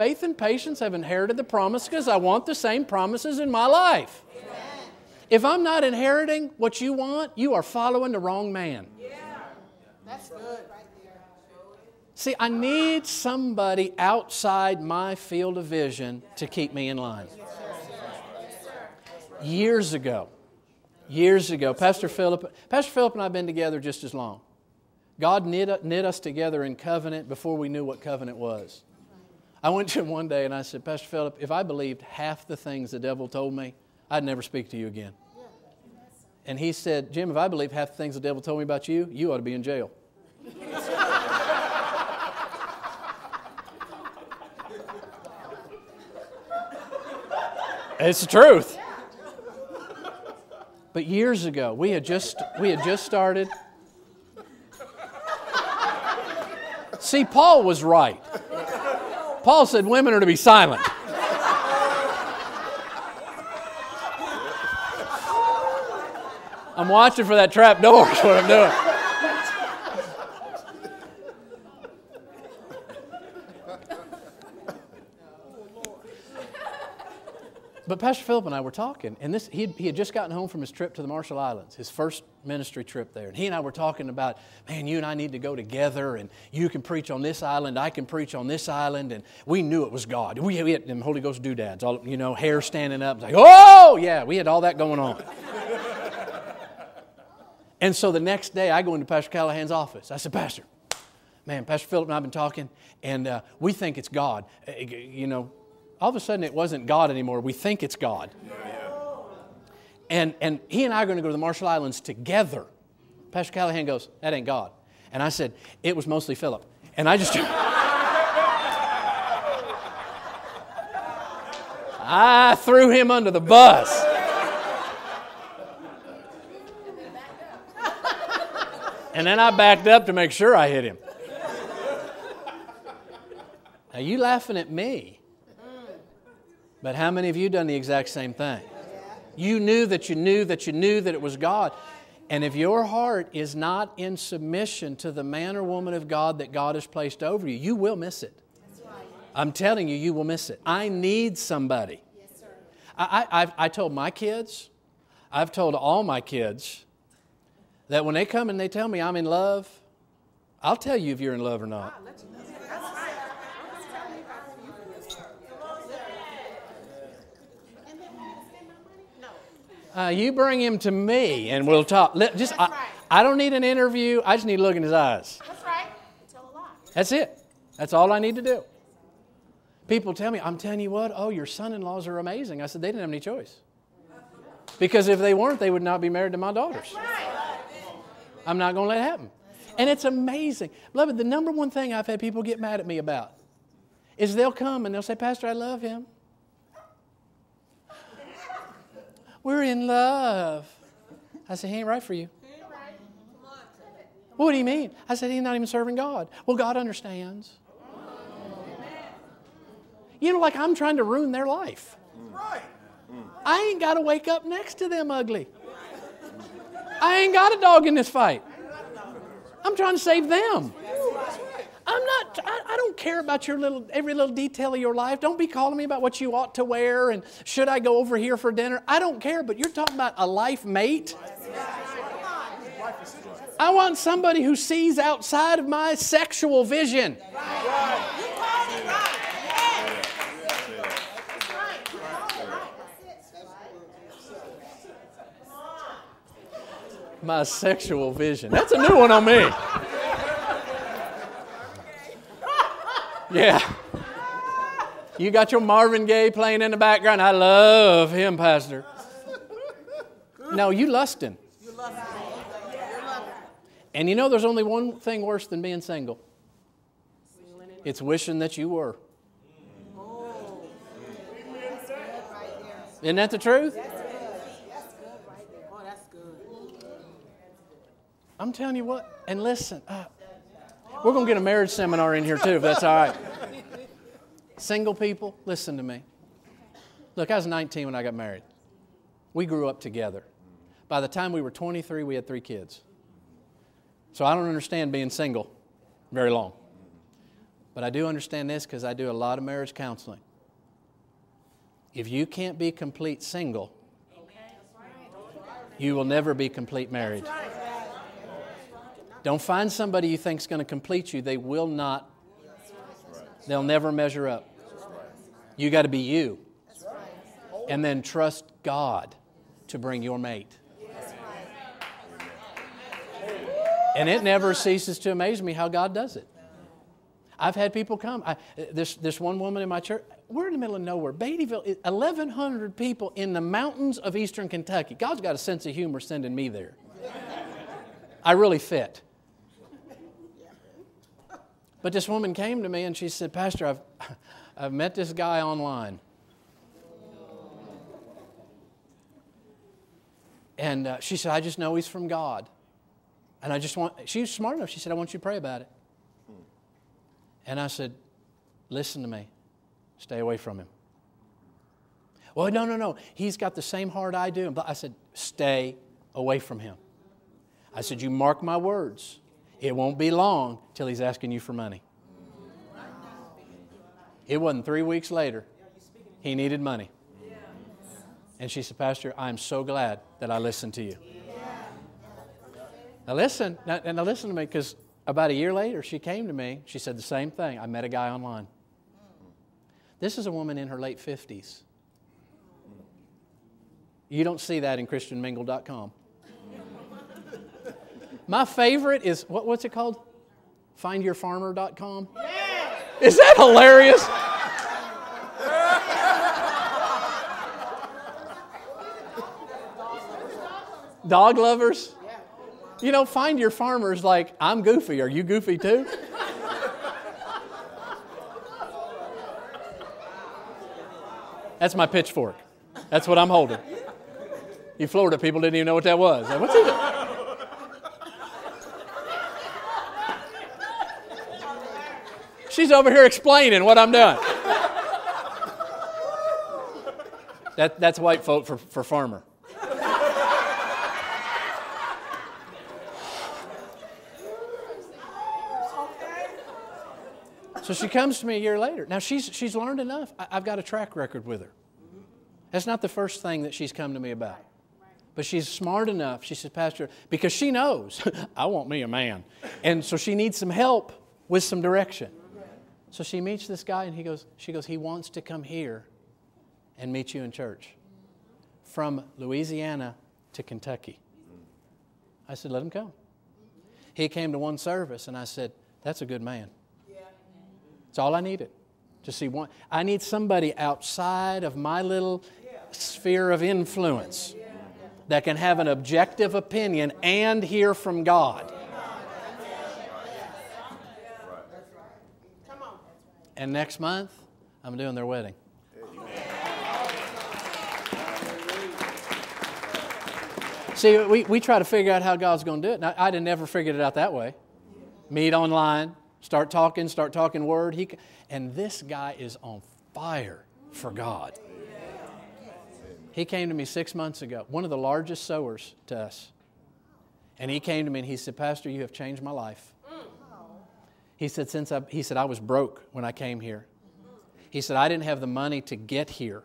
faith and patience have inherited the promise because I want the same promises in my life. If I'm not inheriting what you want, you are following the wrong man. Yeah. That's good right there. See, I need somebody outside my field of vision to keep me in line. Years ago, years ago, Pastor Philip, Pastor Philip and I have been together just as long. God knit, knit us together in covenant before we knew what covenant was. I went to him one day and I said, Pastor Philip, if I believed half the things the devil told me, I'd never speak to you again. And he said, Jim, if I believe half the things the devil told me about you, you ought to be in jail. it's the truth. But years ago, we had just we had just started. See, Paul was right. Paul said women are to be silent. I'm watching for that trap door, is what I'm doing. But Pastor Philip and I were talking, and this, he, he had just gotten home from his trip to the Marshall Islands, his first ministry trip there. And he and I were talking about, man, you and I need to go together, and you can preach on this island, I can preach on this island. And we knew it was God. We, we had them Holy Ghost doodads, all, you know, hair standing up. Like, oh, yeah, we had all that going on. and so the next day, I go into Pastor Callahan's office. I said, Pastor, man, Pastor Philip and I have been talking, and uh, we think it's God. Uh, you know, all of a sudden it wasn't God anymore. We think it's God. And, and he and I are going to go to the Marshall Islands together. Pastor Callahan goes, That ain't God. And I said, It was mostly Philip. And I just. I threw him under the bus. And then I backed up to make sure I hit him. Now, you laughing at me. But how many of you done the exact same thing? You knew that you knew that you knew that it was God. And if your heart is not in submission to the man or woman of God that God has placed over you, you will miss it. I'm telling you, you will miss it. I need somebody. I, I, I told my kids, I've told all my kids, that when they come and they tell me I'm in love, I'll tell you if you're in love or not. Uh, you bring him to me and we'll talk. Let, just, I, right. I don't need an interview. I just need to look in his eyes. That's right. Tell a lie. That's it. That's all I need to do. People tell me, I'm telling you what, oh, your son in laws are amazing. I said, they didn't have any choice. Because if they weren't, they would not be married to my daughters. I'm not going to let it happen. And it's amazing. Beloved, the number one thing I've had people get mad at me about is they'll come and they'll say, Pastor, I love him. We're in love. I said, He ain't right for you. What do you mean? I said, He's not even serving God. Well, God understands. You know, like I'm trying to ruin their life. I ain't got to wake up next to them ugly. I ain't got a dog in this fight. I'm trying to save them. I'm not, I, I, don't care about your little, every little detail of your life. Don't be calling me about what you ought to wear and should I go over here for dinner. I don't care, but you're talking about a life mate. I want somebody who sees outside of my sexual vision. My sexual vision. That's a new one on me. Yeah. You got your Marvin Gaye playing in the background. I love him, Pastor. No, you lusting. And you know there's only one thing worse than being single. It's wishing that you were. Isn't that the truth? I'm telling you what, and listen, uh, we're going to get a marriage seminar in here too, if that's all right. Single people, listen to me. Look, I was 19 when I got married. We grew up together. By the time we were 23, we had three kids. So I don't understand being single very long. But I do understand this because I do a lot of marriage counseling. If you can't be complete single, you will never be complete married. Don't find somebody you think is going to complete you. They will not. They'll never measure up. You got to be you. And then trust God to bring your mate. And it never ceases to amaze me how God does it. I've had people come. I, this, this one woman in my church, we're in the middle of nowhere. Beattyville, 1,100 people in the mountains of eastern Kentucky. God's got a sense of humor sending me there. I really fit. But this woman came to me and she said, Pastor, I've, I've met this guy online. And uh, she said, I just know he's from God. And I just want, she was smart enough. She said, I want you to pray about it. And I said, Listen to me. Stay away from him. Well, no, no, no. He's got the same heart I do. But I said, Stay away from him. I said, You mark my words. It won't be long till he's asking you for money. It wasn't three weeks later. He needed money. And she said, Pastor, I'm so glad that I listened to you. Now listen, now, now listen to me, because about a year later, she came to me. She said the same thing. I met a guy online. This is a woman in her late 50s. You don't see that in ChristianMingle.com. My favorite is what, what's it called? FindYourFarmer.com. Is that hilarious? Dog lovers? You know, find your farmers like, I'm goofy. Are you goofy too? That's my pitchfork. That's what I'm holding. You Florida people didn't even know what that was. Like, What's it? She's over here explaining what I'm doing. That, that's white folk for, for farmer. So she comes to me a year later. Now she's, she's learned enough. I, have got a track record with her. That's not the first thing that she's come to me about. But she's smart enough. She says, Pastor, because she knows I want me a man. And so she needs some help with some direction. So she meets this guy and he goes, she goes, he wants to come here and meet you in church. From Louisiana to Kentucky. I said, let him come. He came to one service and I said, that's a good man. It's all I needed to see one. I need somebody outside of my little sphere of influence that can have an objective opinion and hear from God. And next month, I'm doing their wedding. See, we, we try to figure out how God's going to do it. Now, I'd have never figured it out that way. Meet online, Start talking, start talking word. He, and this guy is on fire for God. He came to me six months ago, one of the largest sowers to us. And he came to me and he said, Pastor, you have changed my life. He said, since I, he said, I was broke when I came here. He said, I didn't have the money to get here.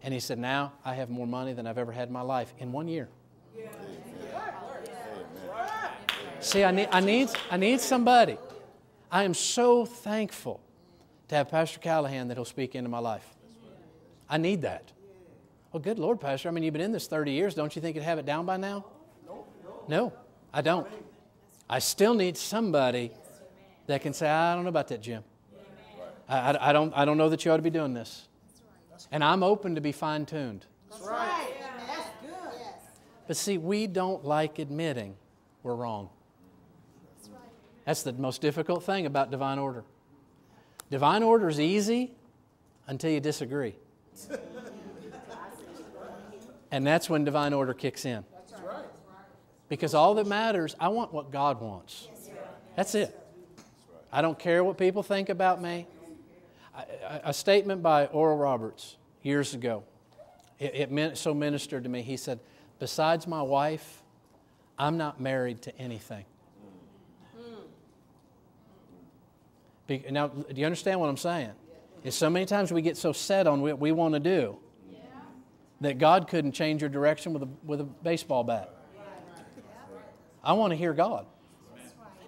And he said, now I have more money than I've ever had in my life in one year. See, I need, I need, I need somebody I am so thankful to have Pastor Callahan that he'll speak into my life. I need that. Well, good Lord, Pastor. I mean, you've been in this 30 years. Don't you think you'd have it down by now? No, I don't. I still need somebody that can say, I don't know about that, Jim. I, I, I don't, I don't know that you ought to be doing this. And I'm open to be fine tuned. That's right. That's good. But see, we don't like admitting we're wrong. That's the most difficult thing about divine order. Divine order is easy until you disagree. and that's when divine order kicks in. Because all that matters, I want what God wants. That's it. I don't care what people think about me. A statement by Oral Roberts years ago, it, it meant, so ministered to me. He said, Besides my wife, I'm not married to anything. Be- Now, do you understand what I'm saying? Is so many times we get so set on what we want to do that God couldn't change your direction with a, with a baseball bat. I want to hear God.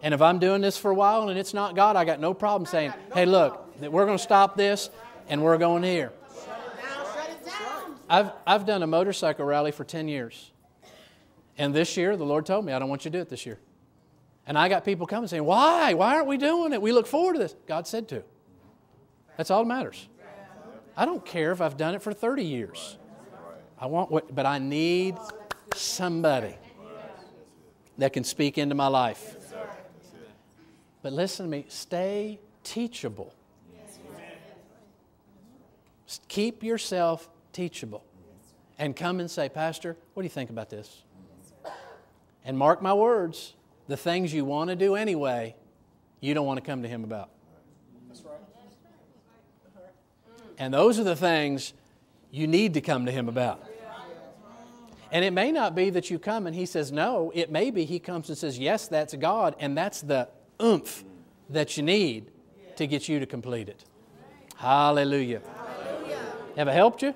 And if I'm doing this for a while and it's not God, I got no problem saying, hey, look, we're going to stop this and we're going here. Now shut it down. I've, I've done a motorcycle rally for 10 years. And this year, the Lord told me, I don't want you to do it this year. And I got people coming saying, Why? Why aren't we doing it? We look forward to this. God said to. That's all that matters. I don't care if I've done it for 30 years. I want what, but I need somebody that can speak into my life. But listen to me, stay teachable. Keep yourself teachable. And come and say, Pastor, what do you think about this? And mark my words, the things you want to do anyway, you don't want to come to Him about. And those are the things you need to come to Him about. And it may not be that you come and He says no. It may be He comes and says, Yes, that's God. And that's the oomph mm. that you need to get you to complete it. Hallelujah. Hallelujah. Have I helped you?